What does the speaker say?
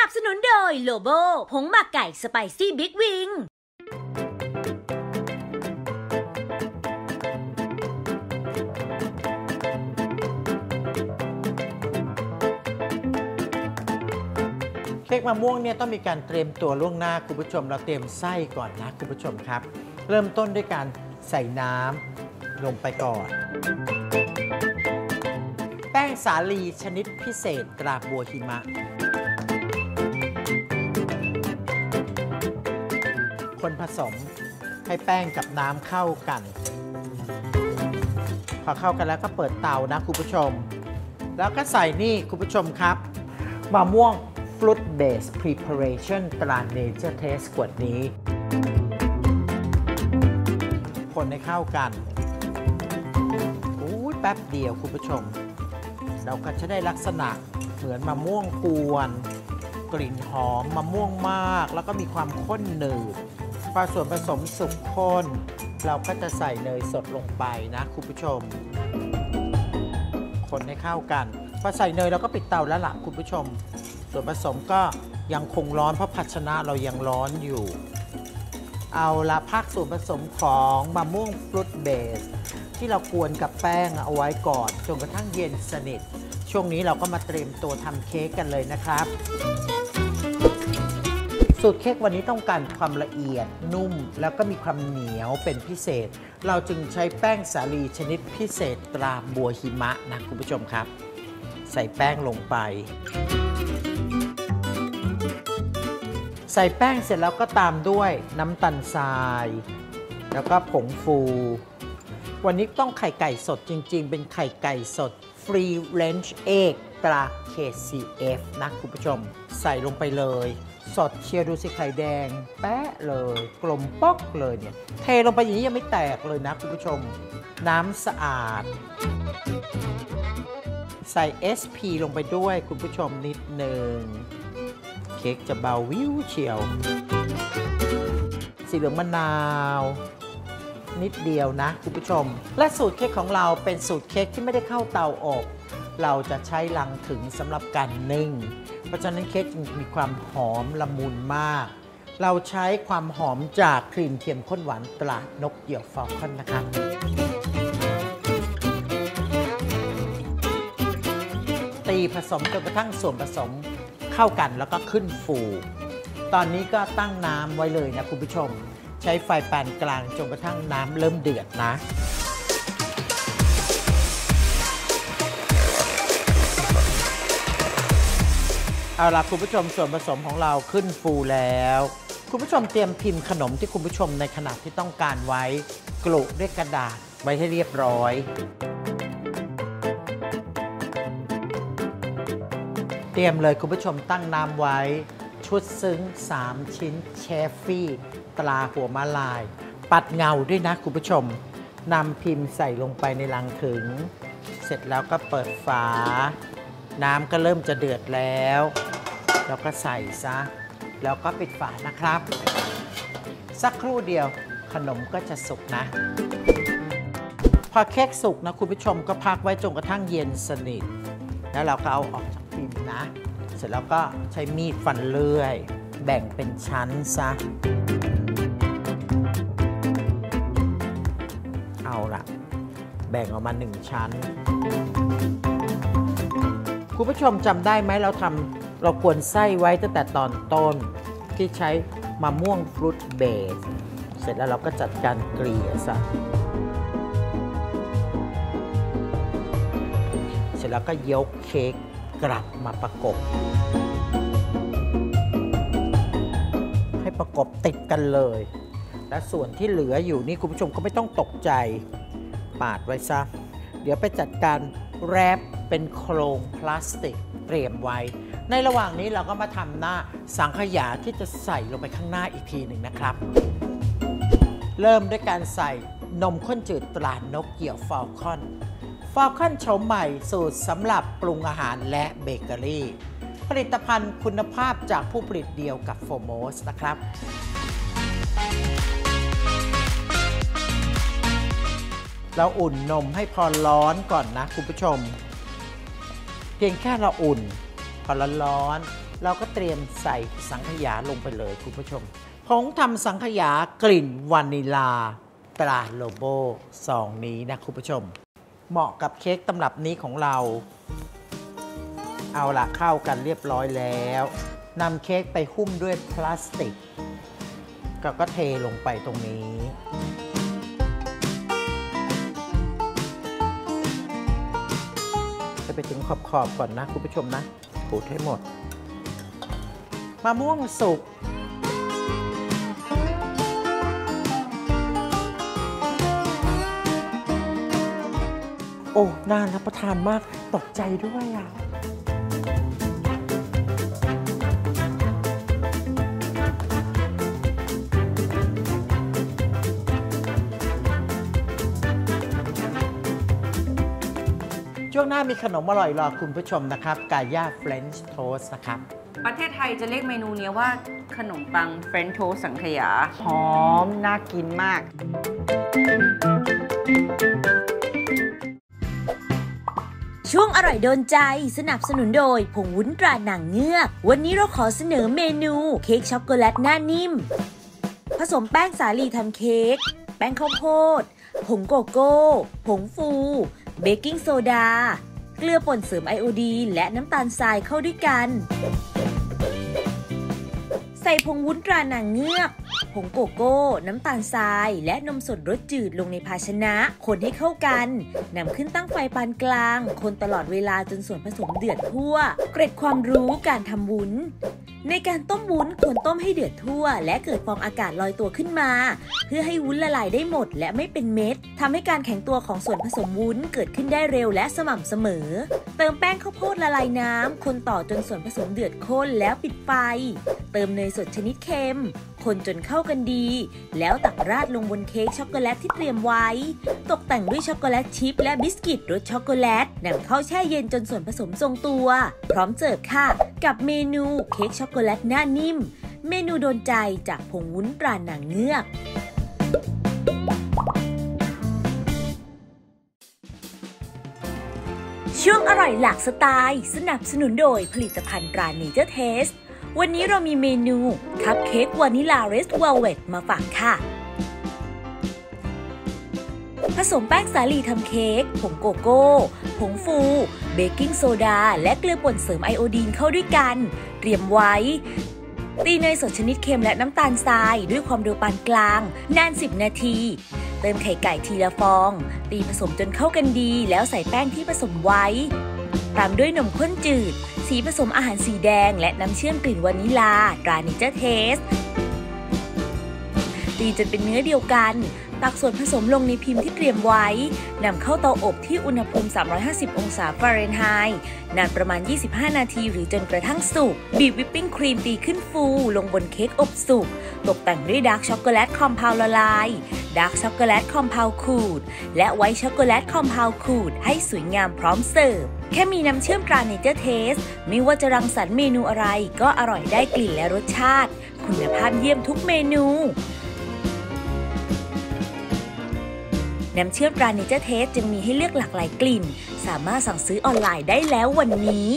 นับสนุนโดยโลโบผงหมักไก่สไปซี่บิ๊กวิง เค้กมะม่วงเนี่ยต้องมีการเตรียมตัวล่วงหน้าคุณผู้ชมเราเตรียมไส้ก่อนนะคุณผู้ชมครับ เริ่มต้นด้วยการใส่น้ำลงไปก่อน แป้งสาลีชนิดพิเศษตราบัวหิมะ คนผสม ให้แป้งกับน้ำเข้ากัน พอเข้ากันแล้วก็เปิดเตานะคุณผู้ชม แล้วก็ใส่นี่คุณผู้ชมครับมะม่วง Fruit Base Preparation ตรา Nature Taste ขวดนี้ คนให้เข้ากันอู้แป๊บเดียวคุณผู้ชม เราก็จะได้ลักษณะเหมือนมะม่วงกวน กลิ่นหอมมะม่วงมาก แล้วก็มีความข้นหนืดพอส่วนผสมสุกข้น เราก็จะใส่เนยสดลงไปนะคุณผู้ชม คนให้เข้ากันพอใส่เนยเราก็ปิดเตาแล้วล่ะคุณผู้ชม ส่วนผสมก็ยังคงร้อนเพราะภาชนะเรายังร้อนอยู่ เอาละพักส่วนผสมของมะม่วงฟรุตเบส ที่เรากวนกับแป้งเอาไว้ก่อนจนกระทั่งเย็นสนิท ช่วงนี้เราก็มาเตรียมตัวทำเค้กกันเลยนะครับ สูตรเค้กวันนี้ต้องการความละเอียดนุ่ม แล้วก็มีความเหนียวเป็นพิเศษ เราจึงใช้แป้งสาลีชนิดพิเศษตราบัวหิมะนะคุณผู้ชมครับ ใส่แป้งลงไป ใส่แป้งเสร็จแล้วก็ตามด้วยน้ำตาลทราย แล้วก็ผงฟู วันนี้ต้องไข่ไก่สดจริง ๆ เป็นไข่ไก่สด Free Range Egg ตรา KCF นะคุณผู้ชม ใส่ลงไปเลย สดเชียร์ดูสิไข่แดง แป๊ะเลย กลมป๊อกเลยเนี่ย เทลงไปอย่างนี้ยังไม่แตกเลยนะคุณผู้ชม น้ำสะอาด ใส่ SP ลงไปด้วยคุณผู้ชมนิดหนึ่ง เค้กจะเบาวิวเชียว สีเหลืองมะนาวนิดเดียวนะคุณผู้ชม และสูตรเค้กของเราเป็นสูตรเค้กที่ไม่ได้เข้าเตาอบ เราจะใช้ลังถึงสำหรับการนึ่ง เพราะฉะนั้นเค้กมีความหอมละมุนมาก เราใช้ความหอมจากครีมเทียมข้นหวานตรานกเหยี่ยวฟอลคอนนะคะตีผสมจนกระทั่งส่วนผสมเข้ากันแล้วก็ขึ้นฟู ตอนนี้ก็ตั้งน้ำไว้เลยนะคุณผู้ชม ใช้ไฟปานกลางจนกระทั่งน้ำเริ่มเดือดนะ เอาล่ะคุณผู้ชมส่วนผสมของเราขึ้นฟูแล้ว คุณผู้ชมเตรียมพิมพ์ขนมที่คุณผู้ชมในขนาดที่ต้องการไว้กลุด้วยกระดาษไว้ให้เรียบร้อย เตรียมเลยคุณผู้ชมตั้งน้ำไว้ ชุดซึ้ง 3 ชิ้นเชฟฟี่ ตราหัวมาลาย ปัดเงาด้วยนะคุณผู้ชมนำพิมพ์ใส่ลงไปในลังถึง เสร็จแล้วก็เปิดฝา น้ำก็เริ่มจะเดือดแล้ว แล้วก็ใส่ซะ แล้วก็ปิดฝานะครับ สักครู่เดียวขนมก็จะสุกนะ พอเค้กสุกนะคุณผู้ชมก็พักไว้จนกระทั่งเย็นสนิท แล้วเราก็เอาออกจากพิมพ์นะ เสร็จแล้วก็ใช้มีดฟันเลื่อย แบ่งเป็นชั้นซะ เอาละแบ่งออกมาหนึ่งชั้น คุณผู้ชมจำได้ไหมเราทำ เรากวนไส้ไว้ตั้งแต่ตอนต้นที่ใช้มะม่วงฟรุตเบส เสร็จแล้วเราก็จัดการเกลี่ยซะเสร็จแล้วก็ยกเค้กกลับมาประกบ ให้ประกบติดกันเลย และส่วนที่เหลืออยู่นี่คุณผู้ชมก็ไม่ต้องตกใจ ปาดไว้ซะ เดี๋ยวไปจัดการแรปเป็นโครงพลาสติกเตรียมไว้ ในระหว่างนี้เราก็มาทำหน้าสังขยาที่จะใส่ลงไปข้างหน้าอีกทีหนึ่งนะครับ เริ่มด้วยการใส่นมข้นจืดตรานกเหยี่ยวฟอลคอนฟอลคอนโฉมใหม่สูตรสำหรับปรุงอาหารและเบเกอรี่ ผลิตภัณฑ์คุณภาพจากผู้ผลิตเดียวกับโฟโมสนะครับเราอุ่นนมให้พอร้อนก่อนนะคุณผู้ชม เพียงแค่เราอุ่น อร้อนๆเราก็เตรียมใส่สังขยาลงไปเลยคุณผู้ชมผงทำสังขยากลิ่นวานิลาตราโลโบซองนี้นะคุณผู้ชม เหมาะกับเค้กตำรับนี้ของเรา เอาละเข้ากันเรียบร้อยแล้วนำเค้กไปหุ้มด้วยพลาสติก ก็ก็เทลงไปตรงนี้ จะไปถึงขอบๆก่อนนะคุณผู้ชมนะ ขูดให้หมด มะม่วงสุก โอ้ น่ารับประทานมาก ตกใจด้วยอะ ช่วงหน้ามีขนมอร่อยรอคุณผู้ชมนะครับ kaya French toast นะครับ ประเทศไทยจะเรียกเมนูเนี้ยว่าขนมปัง French toast สังขยา หอม น่ากินมาก ช่วงอร่อยโดนใจสนับสนุนโดย ผงวุ้นตรานางเงือก วันนี้เราขอเสนอเมนู เค้กช็อกโกแลตหน้านิ่ม ผสมแป้งสาลีทำเค้ก แป้งข้าวโพด ผงโกโก้ ผงฟู เบกกิ้งโซดา เกลือป่นเสริมไอโอดีนและน้ำตาลทรายเข้าด้วยกัน ใส่ผงวุ้นตราหนังเงือก ผงโกโก้ น้ำตาลทราย และนมสดรสจืดลงในภาชนะ คนให้เข้ากันนำขึ้นตั้งไฟปานกลาง คนตลอดเวลาจนส่วนผสมเดือดทั่ว เกร็ดความรู้การทำวุ้น ในการต้มวุ้นควรต้มให้เดือดทั่ว และเกิดฟองอากาศลอยตัวขึ้นมา เพื่อให้วุ้นละลายได้หมดและไม่เป็นเม็ดทำให้การแข็งตัวของส่วนผสมวุ้นเกิดขึ้นได้เร็วและสม่ำเสมอ เติมแป้งข้าวโพดละลายน้ำคนต่อจนส่วนผสมเดือดข้นแล้วปิดไฟ เติมเนยสดชนิดเค็ม คนจนเข้ากันดี แล้วตักราดลงบนเค้กช็อกโกแลตที่เตรียมไว้ ตกแต่งด้วยช็อกโกแลตชิพและบิสกิตรสช็อกโกแลตนำเข้าแช่เย็นจนส่วนผสมทรงตัว พร้อมเสิร์ฟค่ะ กับเมนูเค้กช็อกโกแลตหน้านิ่ม เมนูโดนใจจากผงวุ้นตรานางเงือกช่วงอร่อยหลากสไตล์ สนับสนุนโดยผลิตภัณฑ์ตรา Nature Taste วันนี้เรามีเมนูคัพเค้กวานิลา red velvet มาฝากค่ะ ผสมแป้งสาลีทำเค้ก ผงโกโก้ ผงฟู เบกกิ้งโซดา และเกลือป่นเสริมไอโอดีนเข้าด้วยกัน เตรียมไว้ ตีเนยสดชนิดเค็มและน้ำตาลทราย ด้วยความเร็วปานกลาง นาน 10 นาทีเติมไข่ไก่ทีละฟอง ตีผสมจนเข้ากันดี แล้วใส่แป้งที่ผสมไว้ ตามด้วยนมข้นจืด สีผสมอาหารสีแดง และน้ำเชื่อมกลิ่นวานิลาตรา Nature Taste ตีจนเป็นเนื้อเดียวกัน ตักส่วนผสมลงในพิมพ์ที่เตรียมไว้นำเข้าเตาอบที่อุณหภูมิ 350 องศาฟาเรนไฮต์นานประมาณ 25 นาทีหรือจนกระทั่งสุก บีบวิปปิ้งครีมตีขึ้นฟู ลงบนเค้กอบสุก ตกแต่งด้วย dark chocolate compound ละลาย dark chocolate compound ขูด และ white chocolate compound ขูด ให้สวยงามพร้อมเสิร์ฟแค่มีน้ำเชื่อมตรา Nature Taste ไม่ว่าจะรังสรรค์เมนูอะไรก็อร่อยได้กลิ่นและรสชาติ คุณภาพเยี่ยมทุกเมนู น้ำเชื่อมตรา Nature Taste จึงมีให้เลือกหลากหลายกลิ่น สามารถสั่งซื้อออนไลน์ได้แล้ววันนี้